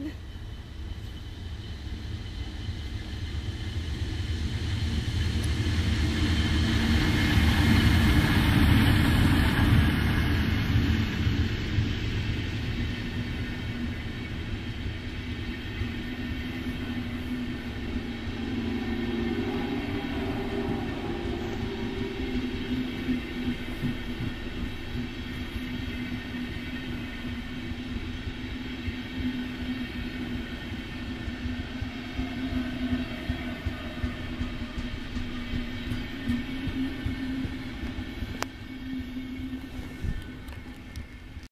Yeah.